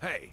Hey,